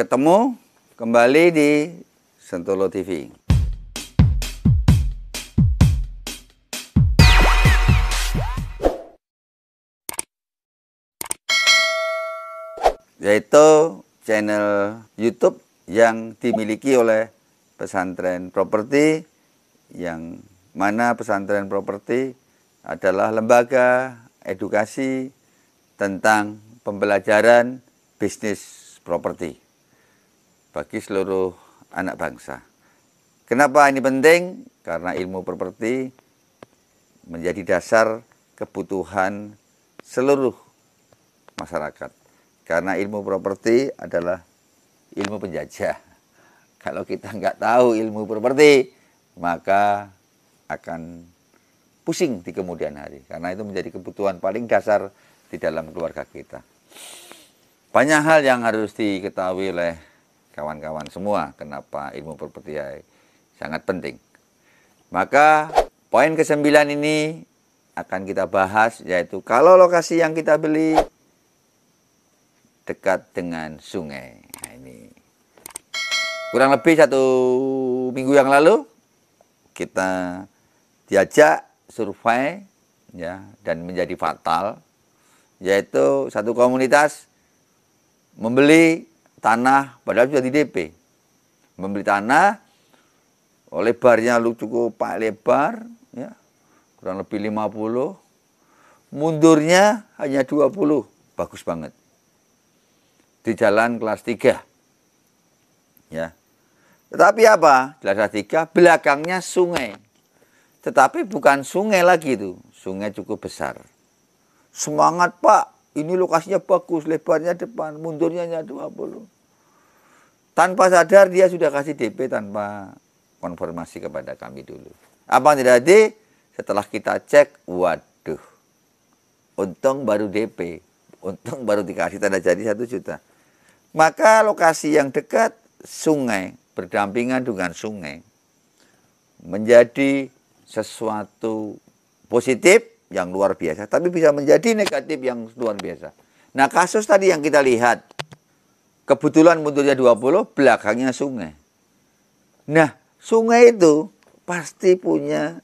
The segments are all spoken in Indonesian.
ketemu kembali di Sentolo TV. Yaitu channel YouTube yang dimiliki oleh pesantren properti yang mana pesantren properti adalah lembaga edukasi tentang pembelajaran bisnis properti bagi seluruh anak bangsa. Kenapa ini penting? Karena ilmu properti menjadi dasar kebutuhan seluruh masyarakat. Karena ilmu properti adalah ilmu penjajah. Kalau kita nggak tahu ilmu properti, maka akan pusing di kemudian hari karena itu menjadi kebutuhan paling dasar di dalam keluarga kita. Banyak hal yang harus diketahui oleh kawan-kawan semua kenapa ilmu properti sangat penting. Maka poin ke-9 ini akan kita bahas yaitu kalau lokasi yang kita beli dekat dengan sungai. Nah, ini kurang lebih satu minggu yang lalu kita diajak survei ya dan menjadi fatal yaitu satu komunitas membeli tanah padahal sudah di DP membeli tanah oh, lebarnya lu cukup pak lebar ya kurang lebih 50 mundurnya hanya 20 bagus banget. Di jalan kelas 3 ya. Tetapi apa? Kelas 3 belakangnya sungai. Tetapi bukan sungai lagi itu, sungai cukup besar. Semangat Pak, ini lokasinya bagus, lebarnya depan, mundurnya hanya 20. Tanpa sadar dia sudah kasih DP tanpa konfirmasi kepada kami dulu. Apa yang terjadi? Setelah kita cek, waduh, untung baru DP, untung baru dikasih tanda jadi satu juta. Maka lokasi yang dekat sungai, berdampingan dengan sungai, menjadi sesuatu positif yang luar biasa, tapi bisa menjadi negatif yang luar biasa. Nah, kasus tadi yang kita lihat, kebetulan mundurnya 20, belakangnya sungai. Nah, sungai itu pasti punya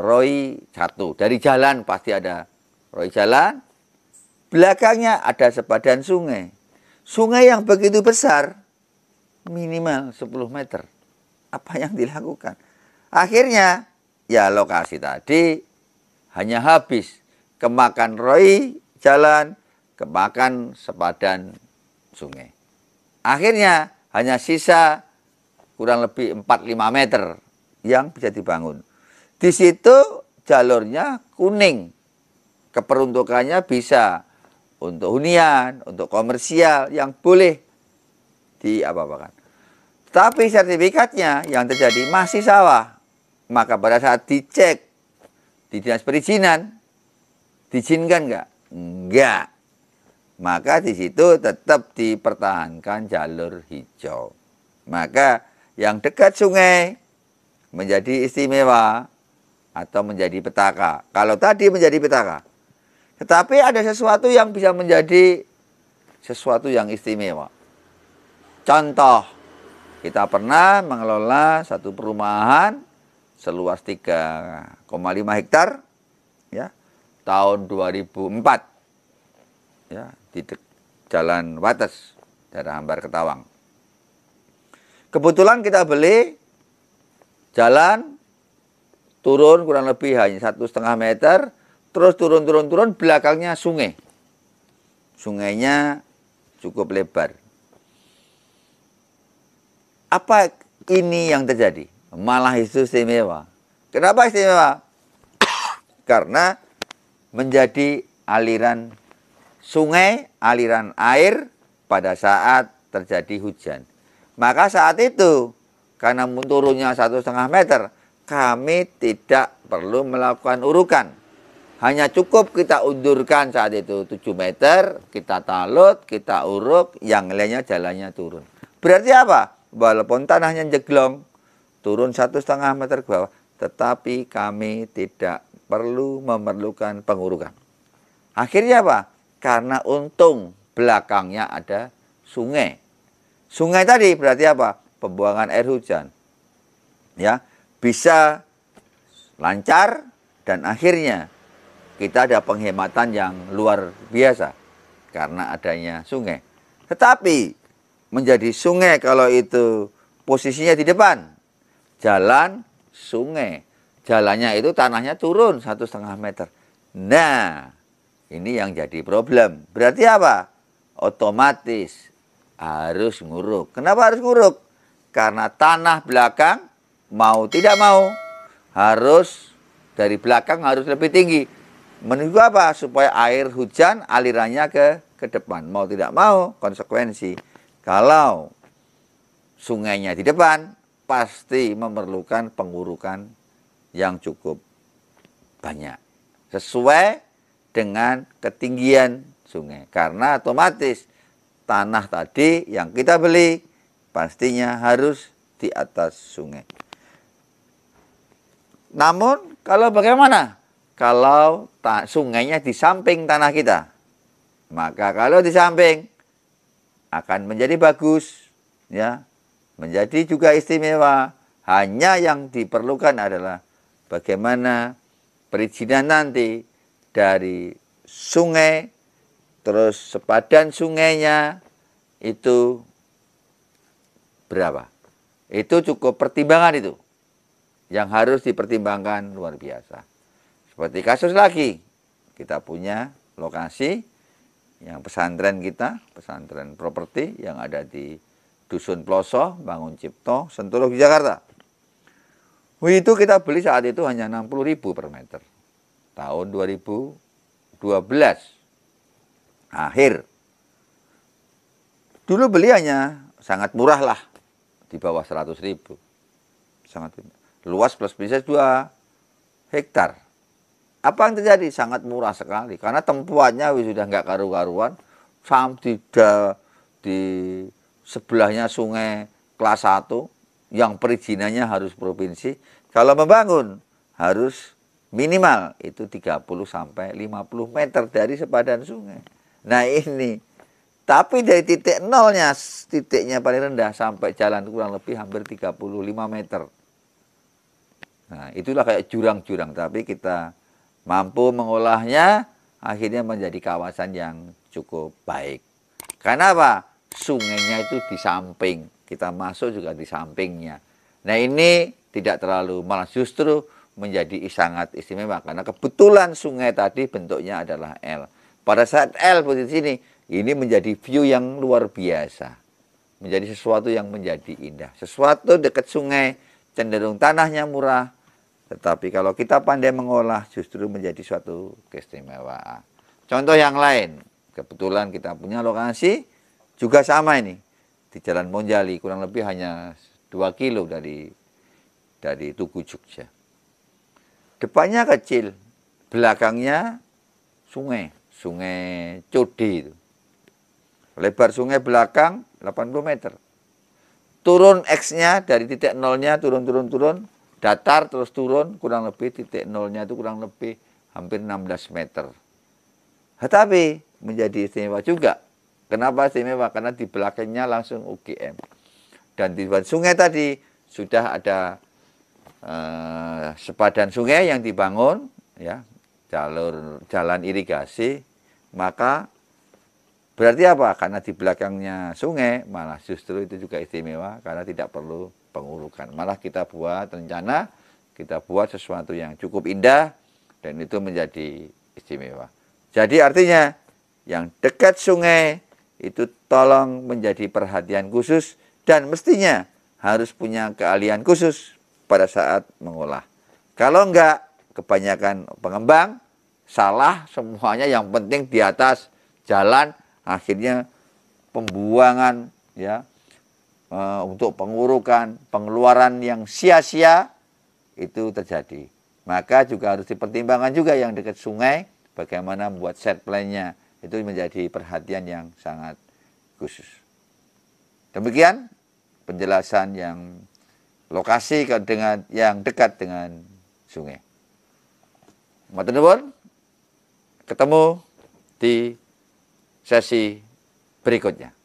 ROI satu. Dari jalan pasti ada ROI jalan, belakangnya ada sepadan sungai. Sungai yang begitu besar, minimal 10 meter. Apa yang dilakukan? Akhirnya ya lokasi tadi hanya habis kemakan roi jalan, kemakan sepadan sungai. Akhirnya hanya sisa kurang lebih 4-5 meter yang bisa dibangun. Di situ jalurnya kuning. Keperuntukannya bisa untuk hunian, untuk komersial yang boleh diapa-apakan. Tapi sertifikatnya yang terjadi masih sawah maka pada saat dicek di dinas perizinan, diizinkan nggak? Enggak. Maka di situ tetap dipertahankan jalur hijau. Maka yang dekat sungai menjadi istimewa atau menjadi petaka. Kalau tadi menjadi petaka. Tetapi ada sesuatu yang bisa menjadi sesuatu yang istimewa. Contoh, kita pernah mengelola satu perumahan seluas 3,5 hektar ya tahun 2004 ya di Jalan Wates daerah Hambar Ketawang. Kebetulan kita beli jalan turun kurang lebih hanya satu setengah meter, terus turun turun turun belakangnya sungai. Sungainya cukup lebar. Apa ini yang terjadi? Malah itu istimewa. Kenapa istimewa? Karena menjadi aliran sungai, aliran air pada saat terjadi hujan. Maka saat itu, karena turunnya satu setengah meter, kami tidak perlu melakukan urukan. Hanya cukup kita undurkan saat itu 7 meter, kita talut, kita uruk, yang lainnya jalannya turun. Berarti apa? Walaupun tanahnya jeglong, turun satu setengah meter ke bawah, tetapi kami tidak perlu memerlukan pengurukan. Akhirnya apa? Karena untung belakangnya ada sungai. Sungai tadi berarti apa? Pembuangan air hujan. Ya, bisa lancar dan akhirnya kita ada penghematan yang luar biasa karena adanya sungai. Tetapi menjadi sungai kalau itu posisinya di depan, jalan sungai, jalannya itu tanahnya turun satu setengah meter. Nah, ini yang jadi problem. Berarti apa? Otomatis harus nguruk. Kenapa harus nguruk? Karena tanah belakang mau tidak mau harus dari belakang harus lebih tinggi. Menunggu apa? Supaya air hujan alirannya ke ke depan. Mau tidak mau konsekuensi. Kalau sungainya di depan pasti memerlukan pengurukan yang cukup banyak. Sesuai dengan ketinggian sungai. Karena otomatis tanah tadi yang kita beli pastinya harus di atas sungai. Namun kalau bagaimana? Kalau sungainya di samping tanah kita. Maka kalau di samping akan menjadi bagus ya. Menjadi juga istimewa. Hanya yang diperlukan adalah bagaimana perizinan nanti dari sungai, terus sepadan sungainya itu berapa? Itu cukup pertimbangan itu. Yang harus dipertimbangkan luar biasa. Seperti kasus lagi, kita punya lokasi yang pesantren kita, pesantren properti yang ada di Dusun Ploso, Bangun Cipto, Sentul, Jakarta. Itu kita beli saat itu hanya 60 ribu per meter tahun 2012 akhir. Dulu beli hanya sangat murah lah di bawah 100 ribu. Sangat luas plus bisa 2 hektar. Apa yang terjadi? Sangat murah sekali karena tempuannya sudah nggak karu-karuan. Sam tidak di sebelahnya sungai kelas 1 yang perizinannya harus provinsi. Kalau membangun harus minimal itu 30 sampai 50 meter dari sepadan sungai. Nah ini, tapi dari titik nolnya, titiknya paling rendah sampai jalan kurang lebih hampir 35 meter. Nah itulah kayak jurang-jurang, tapi kita mampu mengolahnya, akhirnya menjadi kawasan yang cukup baik. Karena apa? Sungainya itu di samping, kita masuk juga di sampingnya. Nah ini tidak terlalu, malah justru menjadi sangat istimewa karena kebetulan sungai tadi bentuknya adalah L. Pada saat L posisi ini, ini menjadi view yang luar biasa. Menjadi sesuatu yang menjadi indah. Sesuatu dekat sungai, cenderung tanahnya murah. Tetapi kalau kita pandai mengolah, justru menjadi suatu keistimewaan. Contoh yang lain, kebetulan kita punya lokasi, juga sama ini. Di Jalan Monjali, kurang lebih hanya 2 kilo dari dari Tugu Jogja. Depannya kecil, belakangnya sungai, sungai Codi itu. Lebar sungai belakang 80 meter. Turun X-nya dari titik nolnya turun-turun-turun, datar terus turun kurang lebih titik nolnya itu kurang lebih hampir 16 meter. Tetapi menjadi istimewa juga. Kenapa istimewa? Karena di belakangnya langsung UGM. Dan di sungai tadi sudah ada eh, sepadan sungai yang dibangun ya jalur jalan irigasi maka berarti apa karena di belakangnya sungai malah justru itu juga istimewa karena tidak perlu pengurukan malah kita buat rencana kita buat sesuatu yang cukup indah dan itu menjadi istimewa jadi artinya yang dekat sungai itu tolong menjadi perhatian khusus dan mestinya harus punya keahlian khusus pada saat mengolah. Kalau enggak, kebanyakan pengembang salah semuanya yang penting di atas jalan akhirnya pembuangan ya e, untuk pengurukan pengeluaran yang sia-sia itu terjadi. Maka juga harus dipertimbangkan juga yang dekat sungai bagaimana membuat set plan-nya itu menjadi perhatian yang sangat khusus. Demikian penjelasan yang lokasi dengan yang dekat dengan sungai. Matur ketemu di sesi berikutnya.